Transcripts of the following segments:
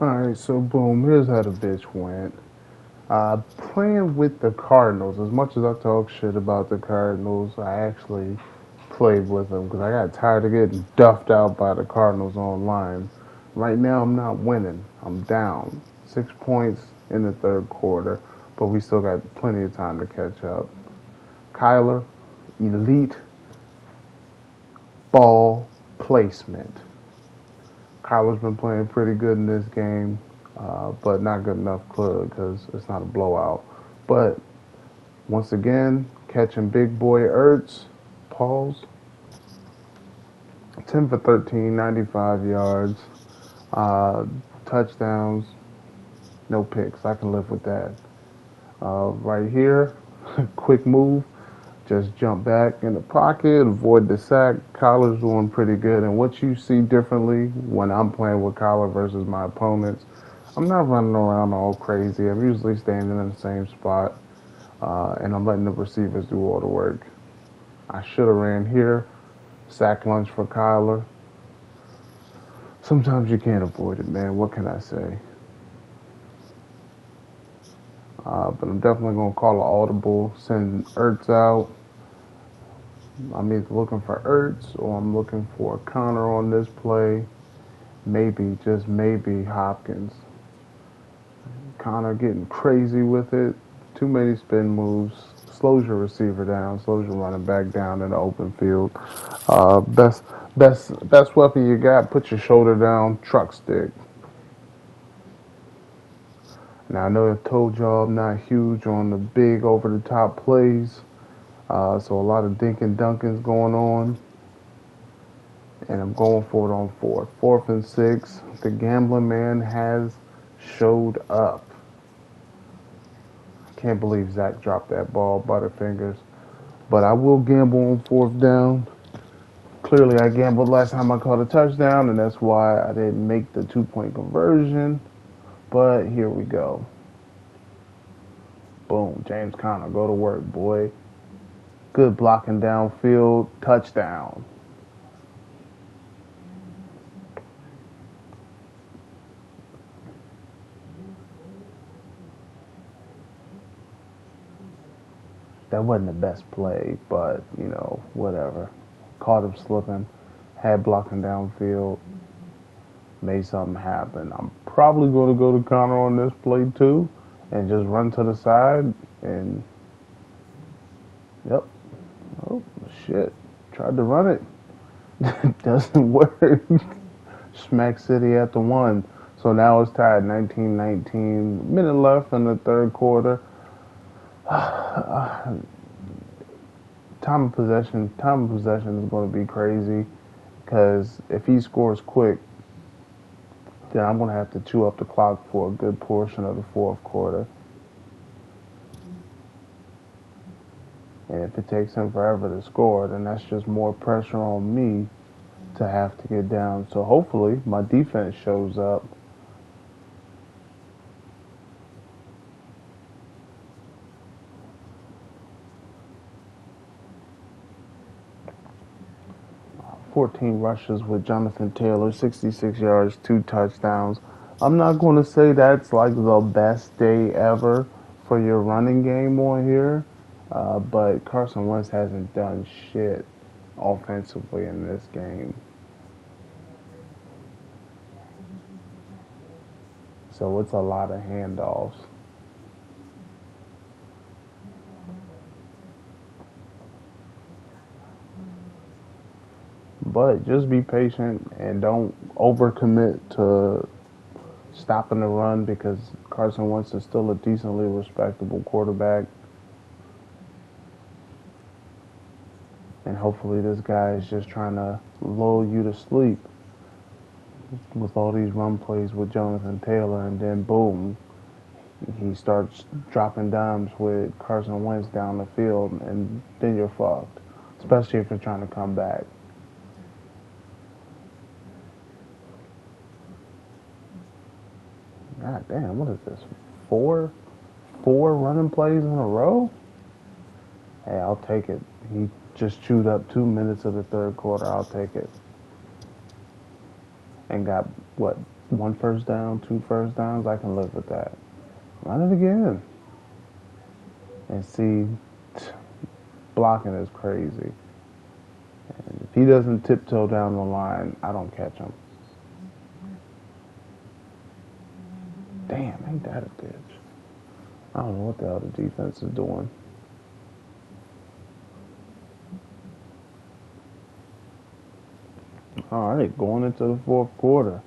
Alright, so boom, here's how the bitch went. Uh, playing with the Cardinals, as much as I talk shit about the Cardinals, I actually played with them because I got tired of getting duffed out by the Cardinals online. Right now, I'm not winning. I'm down six points in the third quarter, but we still got plenty of time to catch up. Kyler, elite ball placement. Kyler's been playing pretty good in this game, uh, but not good enough clearly because it's not a blowout. But once again, catching big boy Ertz, Pauls, 10 for 13, 95 yards, uh, touchdowns, no picks. I can live with that. Uh, right here, quick move. Just jump back in the pocket, avoid the sack. Kyler's doing pretty good. And what you see differently when I'm playing with Kyler versus my opponents, I'm not running around all crazy. I'm usually standing in the same spot, uh, and I'm letting the receivers do all the work. I should have ran here, sack lunch for Kyler. Sometimes you can't avoid it, man. What can I say? Uh, but I'm definitely going to call an audible, send Ertz out. I'm either looking for Ertz or I'm looking for Conner on this play. Maybe, just maybe, Hopkins. Conner getting crazy with it. Too many spin moves. Slows your receiver down. Slows your running back down in the open field. Uh, best, best, best weapon you got. Put your shoulder down. Truck stick. Now I know I told y'all I'm not huge on the big over the top plays. Uh, so a lot of dink and dunkins going on. And I'm going for it on fourth. Fourth and six. The gambling man has showed up. I can't believe Zach dropped that ball, Butterfingers. But I will gamble on fourth down. Clearly, I gambled last time I caught a touchdown, and that's why I didn't make the two point conversion. But here we go. Boom. James Conner, go to work, boy. Good blocking downfield. Touchdown. That wasn't the best play, but, you know, whatever. Caught him slipping. Had blocking downfield. Made something happen. I'm probably going to go to Conner on this play, too, and just run to the side and. Yep, Oh, shit. Tried to run it. Doesn't work. Smack City at the one. So now it's tied 19-19. Minute left in the third quarter. time of possession, time of possession is going to be crazy because if he scores quick, then I'm going to have to chew up the clock for a good portion of the fourth quarter. And if it takes him forever to score, then that's just more pressure on me to have to get down. So hopefully my defense shows up. Fourteen rushes with Jonathan Taylor, 66 yards, two touchdowns. I'm not going to say that's like the best day ever for your running game on here. Uh, but Carson Wentz hasn't done shit offensively in this game. So it's a lot of handoffs. But just be patient and don't overcommit to stopping the run because Carson Wentz is still a decently respectable quarterback. And hopefully this guy is just trying to lull you to sleep with all these run plays with Jonathan Taylor, and then boom, he starts dropping dimes with Carson Wentz down the field, and then you're fucked, especially if you're trying to come back. God damn, what is this? Four, four running plays in a row? Hey, I'll take it. He just chewed up two minutes of the third quarter. I'll take it. And got, what, one first down, two first downs, I can live with that. Run it again. And see, blocking is crazy. And if he doesn't tiptoe down the line, I don't catch him. Damn, ain't that a bitch? I don't know what the hell the defense is doing. All right, going into the fourth quarter.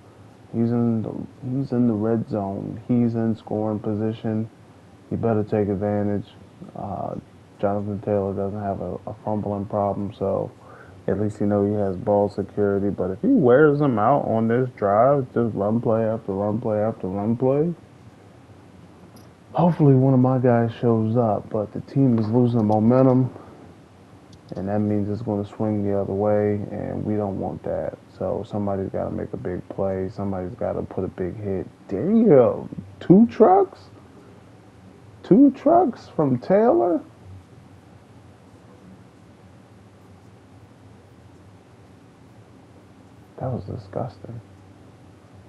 He's in the he's in the red zone. He's in scoring position. He better take advantage. Uh, Jonathan Taylor doesn't have a, a, fumbling problem, so at least you know he has ball security. But if he wears them out on this drive, just run play after run play after run play, hopefully one of my guys shows up. But the team is losing momentum and that means it's going to swing the other way, and we don't want that. So somebody's got to make a big play. Somebody's got to put a big hit. Damn, two trucks, two trucks from Taylor. That was disgusting.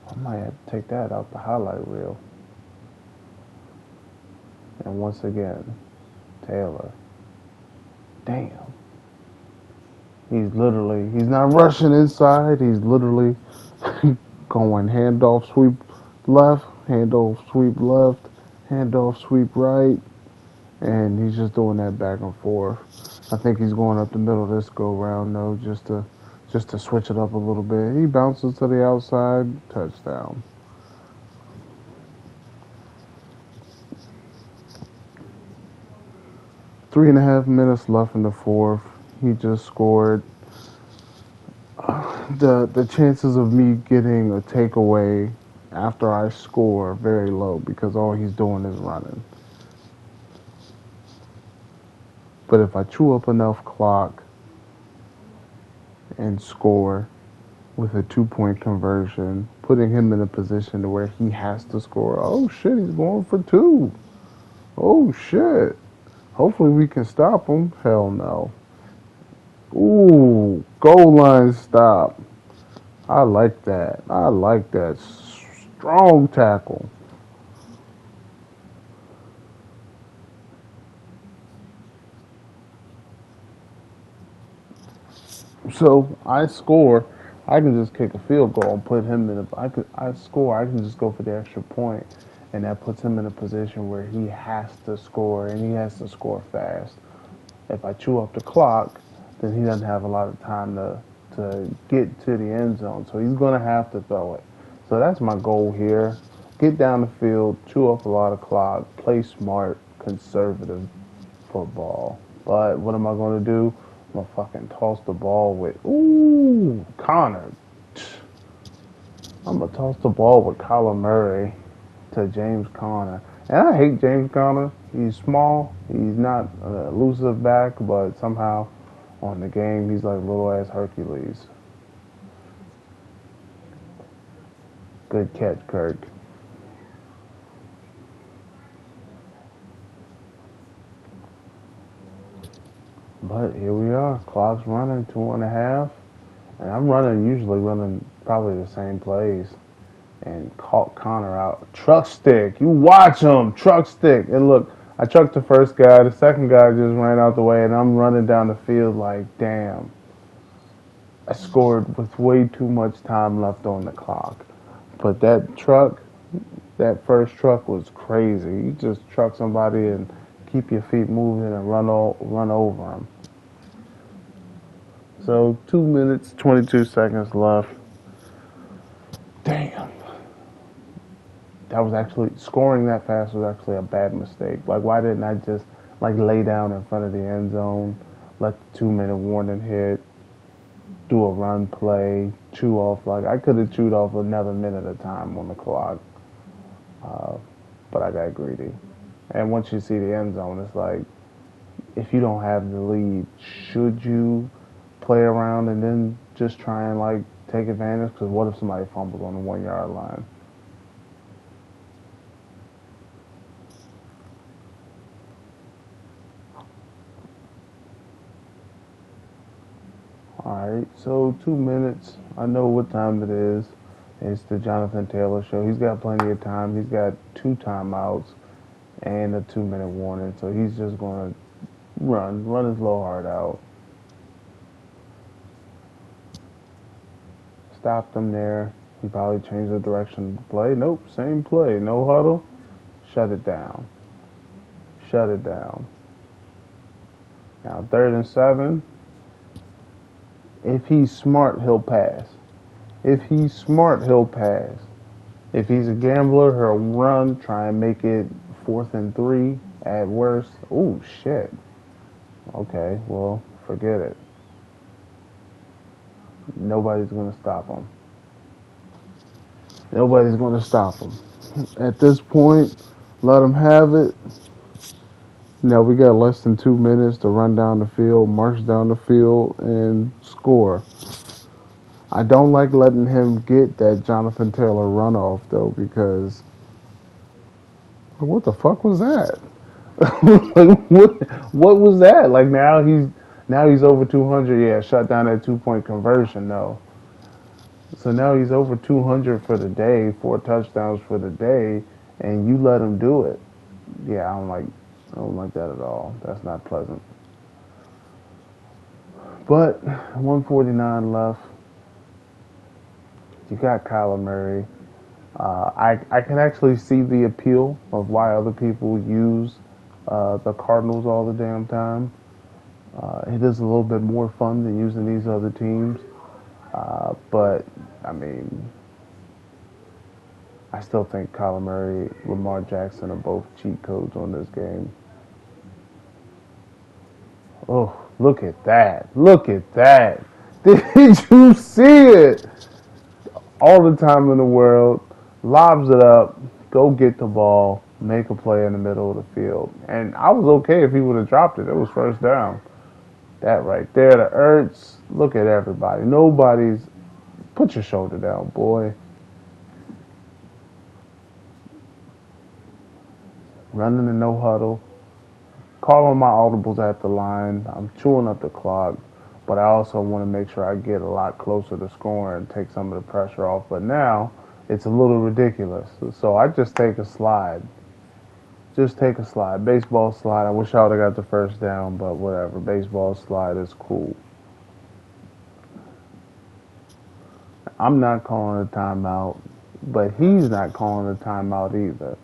I might have to take that out the highlight reel. And once again, Taylor. Damn. He's literally, he's not rushing inside. He's literally going handoff sweep left, handoff sweep left, handoff sweep right. And he's just doing that back and forth. I think he's going up the middle of this go round though, just to just to switch it up a little bit. He bounces to the outside, touchdown. Three and a half minutes left in the fourth he just scored. The the chances of me getting a takeaway after I score are very low because all he's doing is running. But if I chew up enough clock and score with a two point conversion, putting him in a position to where he has to score. Oh shit, he's going for two. Oh shit. Hopefully we can stop him. Hell no. Ooh, goal line stop. I like that. I like that. Strong tackle. So I score. I can just kick a field goal and put him in a. I could. I score. I can just go for the extra point, and that puts him in a position where he has to score, and he has to score fast. If I chew up the clock, then he doesn't have a lot of time to to get to the end zone. So he's going to have to throw it. So that's my goal here. Get down the field, chew up a lot of clock, play smart, conservative football. But what am I going to do? I'm going to fucking toss the ball with, ooh, Conner. I'm going to toss the ball with Kyler Murray to James Conner. And I hate James Conner. He's small. He's not an elusive back, but somehow on the game. He's like little ass Hercules. Good catch, Kirk. But here we are. Clock's running two and a half. And I'm running, usually running probably the same plays. And caught Conner out. Truck stick. You watch him. Truck stick. And look, I chucked the first guy. The second guy just ran out the way, and I'm running down the field like, damn. I scored with way too much time left on the clock. But that truck, that first truck was crazy. You just truck somebody and keep your feet moving and run o- run over them. So two minutes, 22 seconds left. Damn that was actually scoring that fast was actually a bad mistake. Like, why didn't I just like lay down in front of the end zone, let the two minute warning hit, do a run play, chew off? Like, I could have chewed off another minute of time on the clock, uh, but I got greedy. And once you see the end zone, it's like, if you don't have the lead, should you play around and then just try and like take advantage? Because what if somebody fumbles on the one yard line? All right, so two minutes. I know what time it is. It's the Jonathan Taylor show. He's got plenty of time. He's got two timeouts and a two minute warning. So he's just going to run, run his low heart out. Stop them there. He probably changed the direction of the play. Nope, same play. No huddle. Shut it down. Shut it down. Now, third and seven. If he's smart, he'll pass. If he's smart, he'll pass. If he's a gambler, he'll run, try and make it fourth and three at worst. Oh, shit. Okay, well, forget it. Nobody's going to stop him. Nobody's going to stop him. At this point, let him have it. Now we got less than two minutes to run down the field, march down the field, and score. I don't like letting him get that Jonathan Taylor runoff though because what the fuck was that? what what was that? Like now he's now he's over 200. Yeah, shut down that two point conversion though. So now he's over 200 for the day, four touchdowns for the day, and you let him do it. Yeah, I don't like I don't like that at all. That's not pleasant. But 149 left. You got Kyler Murray. Uh, I I can actually see the appeal of why other people use uh, the Cardinals all the damn time. Uh, it is a little bit more fun than using these other teams. Uh, but I mean, I still think Kyler Murray, Lamar Jackson are both cheat codes on this game. Oh, look at that. Look at that. Did you see it? All the time in the world, lobs it up, go get the ball, make a play in the middle of the field. And I was okay if he would have dropped it. It was first down. That right there, the Ertz. Look at everybody. Nobody's. Put your shoulder down, boy. Running the no huddle calling my audibles at the line. I'm chewing up the clock, but I also want to make sure I get a lot closer to scoring and take some of the pressure off. But now it's a little ridiculous. So I just take a slide. Just take a slide. Baseball slide. I wish I would have got the first down, but whatever. Baseball slide is cool. I'm not calling a timeout, but he's not calling a timeout either.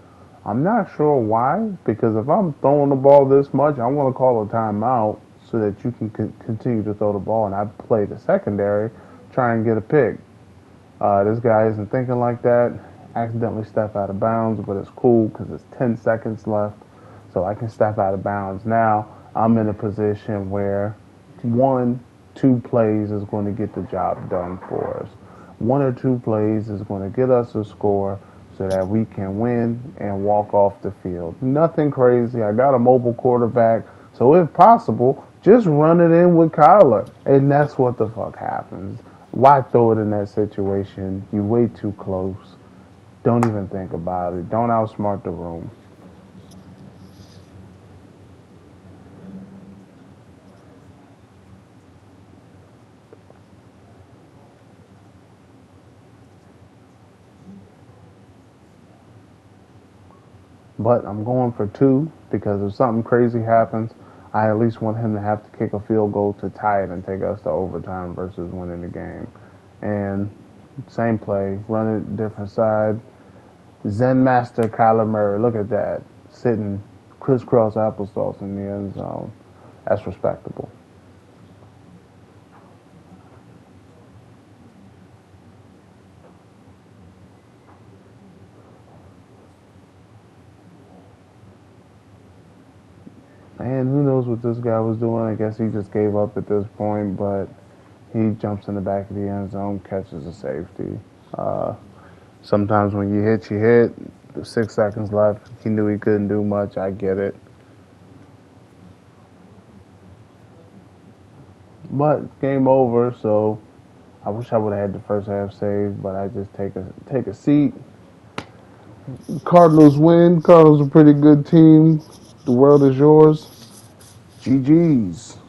I'm not sure why, because if I'm throwing the ball this much, I want to call a timeout so that you can c- continue to throw the ball and I play the secondary, try and get a pick. Uh, this guy isn't thinking like that. Accidentally step out of bounds, but it's cool because it's 10 seconds left, so I can step out of bounds. Now I'm in a position where one, two plays is going to get the job done for us. One or two plays is going to get us a score so that we can win and walk off the field. Nothing crazy. I got a mobile quarterback. So if possible, just run it in with Kyler. And that's what the fuck happens. Why throw it in that situation? You way too close. Don't even think about it. Don't outsmart the room. But I'm going for two because if something crazy happens, I at least want him to have to kick a field goal to tie it and take us to overtime versus winning the game. And same play, run it different side. Zen Master Kyler Murray, look at that. Sitting crisscross applesauce in the end zone. That's respectable. And who knows what this guy was doing? I guess he just gave up at this point, but he jumps in the back of the end zone, catches a safety. Uh, sometimes when you hit, you hit. Six seconds left. He knew he couldn't do much. I get it. But game over, so I wish I would have had the first half saved, but I just take a take a seat. Cardinals win. Cardinals a pretty good team. The world is yours. GG's.